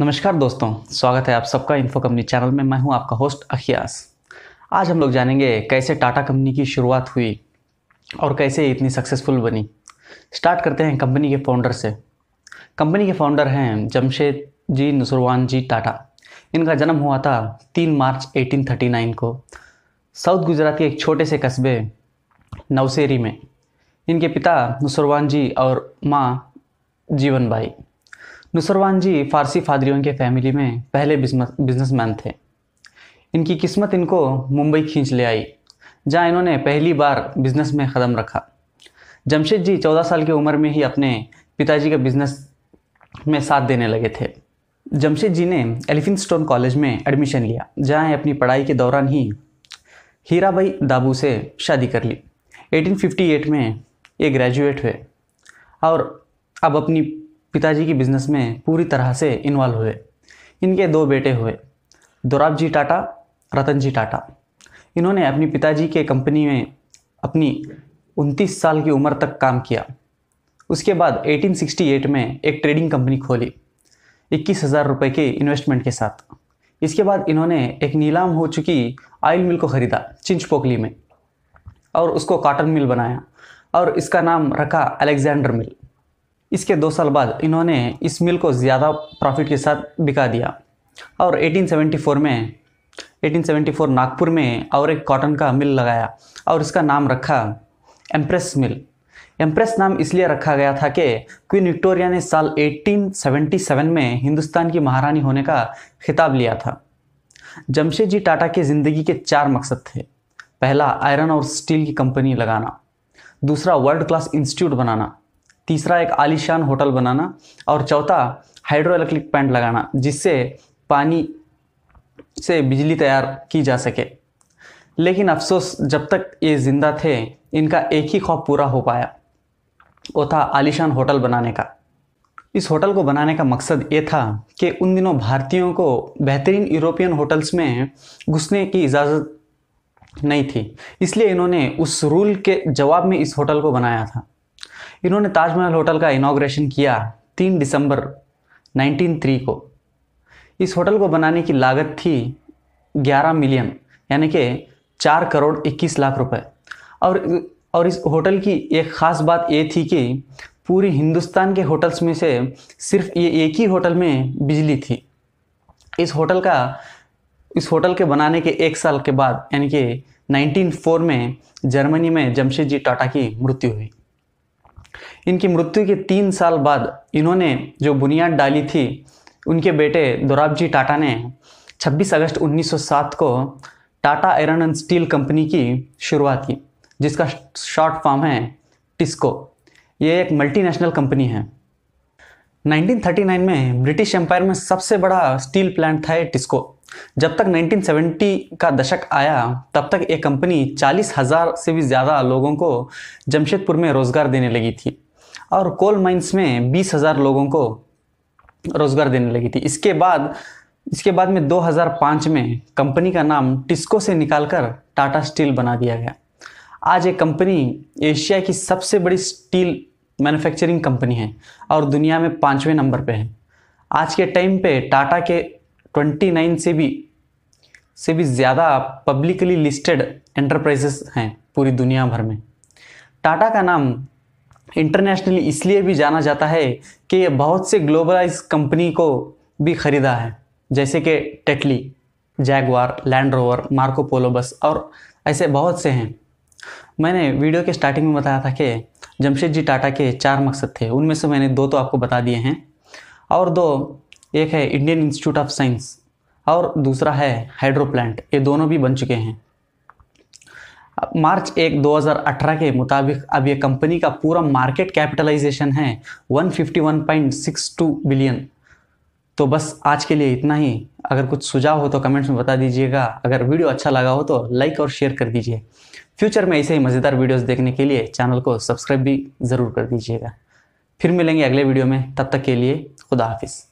नमस्कार दोस्तों, स्वागत है आप सबका इन्फो कंपनी चैनल में। मैं हूँ आपका होस्ट अखियास। आज हम लोग जानेंगे कैसे टाटा कंपनी की शुरुआत हुई और कैसे इतनी सक्सेसफुल बनी। स्टार्ट करते हैं कंपनी के फाउंडर से। कंपनी के फाउंडर हैं जमशेद जी नसरवान जी टाटा। इनका जन्म हुआ था तीन मार्च 1839 को। साउथ गुजरात के एक छोटे से कस्बे नवसेरी में। इनके पिता नुसरवान जी और माँ जीवन बाई नुसरवान जी फारसी फादरियों के फैमिली में पहले बिज़नेस बिजनेसमैन थे। इनकी किस्मत इनको मुंबई खींच ले आई, जहाँ इन्होंने पहली बार बिज़नेस में कदम रखा। जमशेद जी चौदह साल की उम्र में ही अपने पिताजी का बिज़नेस में साथ देने लगे थे। जमशेद जी ने एलिफिन स्टोन कॉलेज में एडमिशन लिया, जहाँ अपनी पढ़ाई के दौरान ही हीराबाई दाबू से शादी कर ली। 1858 में ये ग्रेजुएट हुए और अब अपनी पिताजी की बिज़नेस में पूरी तरह से इन्वॉल्व हुए। इनके दो बेटे हुए दोराब जी टाटा रतन जी टाटा। इन्होंने अपनी पिताजी के कंपनी में अपनी 29 साल की उम्र तक काम किया। उसके बाद 1868 में एक ट्रेडिंग कंपनी खोली, इक्कीस हज़ार रुपये के इन्वेस्टमेंट के साथ। इसके बाद इन्होंने एक नीलाम हो चुकी ऑयल मिल को ख़रीदा, चिंचपोकली में, और उसको कॉटन मिल बनाया, और इसका नाम रखा अलेक्जेंडर मिल इसके दो साल बाद इन्होंने इस मिल को ज़्यादा प्रॉफिट के साथ बिका दिया। और 1874 में 1874 नागपुर में और एक कॉटन का मिल लगाया और इसका नाम रखा एम्प्रेस मिल। एम्प्रेस नाम इसलिए रखा गया था कि क्वीन विक्टोरिया ने साल 1877 में हिंदुस्तान की महारानी होने का खिताब लिया था। जमशेद जी टाटा की ज़िंदगी के चार मकसद थे। पहला आयरन और स्टील की कंपनी लगाना। दूसरा वर्ल्ड क्लास इंस्टीट्यूट बनाना। तीसरा एक आलीशान होटल बनाना और चौथा हाइड्रो इलेक्ट्रिक प्लांट लगाना, जिससे पानी से बिजली तैयार की जा सके। लेकिन अफसोस, जब तक ये ज़िंदा थे, इनका एक ही खौफ पूरा हो पाया। वो था आलीशान होटल बनाने का। इस होटल को बनाने का मकसद ये था कि उन दिनों भारतीयों को बेहतरीन यूरोपियन होटल्स में घुसने की इजाज़त नहीं थी। इसलिए इन्होंने उस रूल के जवाब में इस होटल को बनाया था। इन्होंने ताजमहल होटल का इनाग्रेशन किया तीन दिसंबर 1903 को। इस होटल को बनाने की लागत थी 11 मिलियन, यानी कि चार करोड़ 21 लाख रुपए। और और इस होटल की एक ख़ास बात ये थी कि पूरी हिंदुस्तान के होटल्स में से सिर्फ़ ये एक ही होटल में बिजली थी। इस होटल का, इस होटल के बनाने के एक साल के बाद, यानी कि 1904 में जर्मनी में जमशेद जी टाटा की मृत्यु हुई। इनकी मृत्यु के तीन साल बाद इन्होंने जो बुनियाद डाली थी, उनके बेटे दोराबजी टाटा ने 26 अगस्त 1907 को Tata iron and steel company की शुरुआत की, जिसका शॉर्ट फॉर्म है टिस्को। ये एक मल्टीनेशनल कंपनी है। 1939 में ब्रिटिश एम्पायर में सबसे बड़ा स्टील प्लांट था टिस्को। जब तक 1970 का दशक आया, तब तक ये कंपनी चालीस हज़ार से भी ज़्यादा लोगों को जमशेदपुर में रोज़गार देने लगी थी और कोल माइंस में बीस हज़ार लोगों को रोज़गार देने लगी थी। इसके बाद इसके बाद में 2005 में कंपनी का नाम टिस्को से निकालकर टाटा स्टील बना दिया गया। आज ये कंपनी एशिया की सबसे बड़ी स्टील मैन्युफैक्चरिंग कंपनी है और दुनिया में पाँचवें नंबर पे है। आज के टाइम पे टाटा के 29 से भी से भी ज़्यादा पब्लिकली लिस्टेड एंटरप्राइजेस हैं पूरी दुनिया भर में। टाटा का नाम इंटरनेशनली इसलिए भी जाना जाता है कि ये बहुत से ग्लोबलाइज कंपनी को भी ख़रीदा है। जैसे कि Tetley Jaguar Land Rover Marco Polo बस और ऐसे बहुत से हैं। मैंने वीडियो के स्टार्टिंग में बताया था कि जमशेद जी टाटा के चार मकसद थे। उनमें से मैंने दो तो आपको बता दिए हैं और दो एक है इंडियन इंस्टीट्यूट ऑफ़ साइंस और दूसरा है हाइड्रो प्लांट ये दोनों भी बन चुके हैं। मार्च एक 2018 के मुताबिक अब ये कंपनी का पूरा मार्केट कैपिटलाइजेशन है 151.62 बिलियन। तो बस आज के लिए इतना ही। अगर कुछ सुझाव हो तो कमेंट्स में बता दीजिएगा। अगर वीडियो अच्छा लगा हो तो लाइक और शेयर कर दीजिए। फ्यूचर में ऐसे ही मज़ेदार वीडियोस देखने के लिए चैनल को सब्सक्राइब भी ज़रूर कर दीजिएगा। फिर मिलेंगे अगले वीडियो में। तब तक के लिए खुदा हाफिज़।